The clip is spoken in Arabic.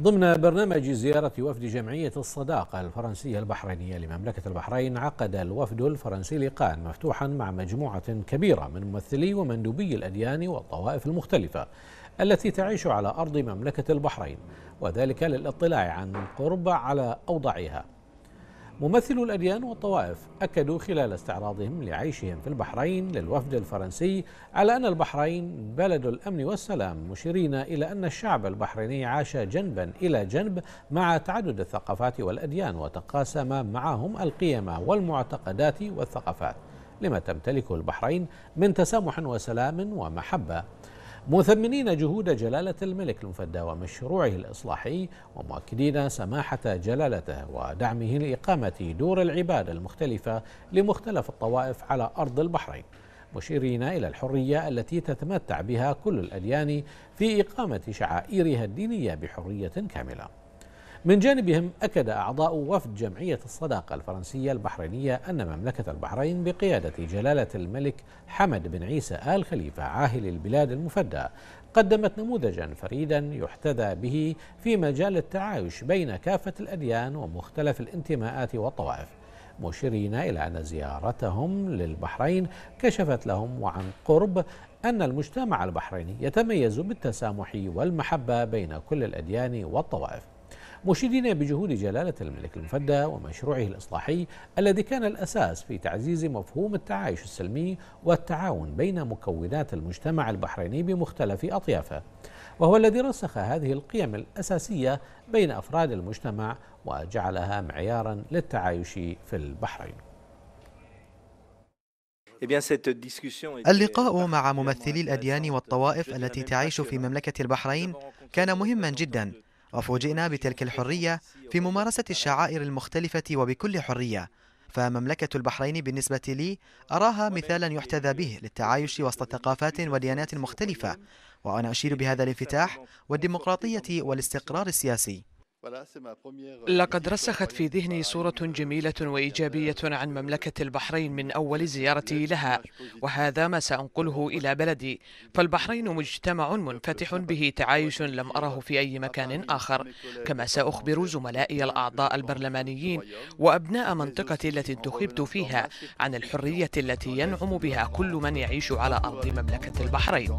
ضمن برنامج زيارة وفد جمعية الصداقة الفرنسية البحرينية لمملكة البحرين عقد الوفد الفرنسي لقاء مفتوحا مع مجموعة كبيرة من ممثلي ومندوبي الأديان والطوائف المختلفة التي تعيش على أرض مملكة البحرين وذلك للاطلاع عن قرب على أوضاعها. ممثلو الأديان والطوائف أكدوا خلال استعراضهم لعيشهم في البحرين للوفد الفرنسي على أن البحرين بلد الأمن والسلام مشيرين إلى أن الشعب البحريني عاش جنبا إلى جنب مع تعدد الثقافات والأديان وتقاسم معهم القيم والمعتقدات والثقافات لما تمتلكه البحرين من تسامح وسلام ومحبة. مثمنين جهود جلالة الملك المفدى ومشروعه الإصلاحي ومؤكدين سماحة جلالته ودعمه لإقامة دور العبادة المختلفة لمختلف الطوائف على أرض البحرين مشيرين إلى الحرية التي تتمتع بها كل الأديان في إقامة شعائرها الدينية بحرية كاملة من جانبهم أكد أعضاء وفد جمعية الصداقة الفرنسية البحرينية أن مملكة البحرين بقيادة جلالة الملك حمد بن عيسى آل خليفة عاهل البلاد المفدى قدمت نموذجا فريدا يحتذى به في مجال التعايش بين كافة الأديان ومختلف الانتماءات والطوائف مشيرين إلى أن زيارتهم للبحرين كشفت لهم وعن قرب أن المجتمع البحريني يتميز بالتسامح والمحبة بين كل الأديان والطوائف. مشيدين بجهود جلالة الملك المفدى ومشروعه الإصلاحي الذي كان الأساس في تعزيز مفهوم التعايش السلمي والتعاون بين مكونات المجتمع البحريني بمختلف أطيافه. وهو الذي رسخ هذه القيم الأساسية بين أفراد المجتمع وجعلها معيارا للتعايش في البحرين. Eh اللقاء مع ممثلي الأديان والطوائف التي تعيش في مملكة البحرين كان مهما جدا. وفوجئنا بتلك الحرية في ممارسة الشعائر المختلفة وبكل حرية. فمملكة البحرين بالنسبة لي أراها مثالا يحتذى به للتعايش وسط ثقافات وديانات مختلفة وأنا أشير بهذا الانفتاح والديمقراطية والاستقرار السياسي. لقد رسخت في ذهني صورة جميلة وإيجابية عن مملكة البحرين من أول زيارتي لها وهذا ما سأنقله إلى بلدي. فالبحرين مجتمع منفتح به تعايش لم أره في أي مكان آخر. كما سأخبر زملائي الأعضاء البرلمانيين وأبناء منطقتي التي انتخبت فيها عن الحرية التي ينعم بها كل من يعيش على أرض مملكة البحرين.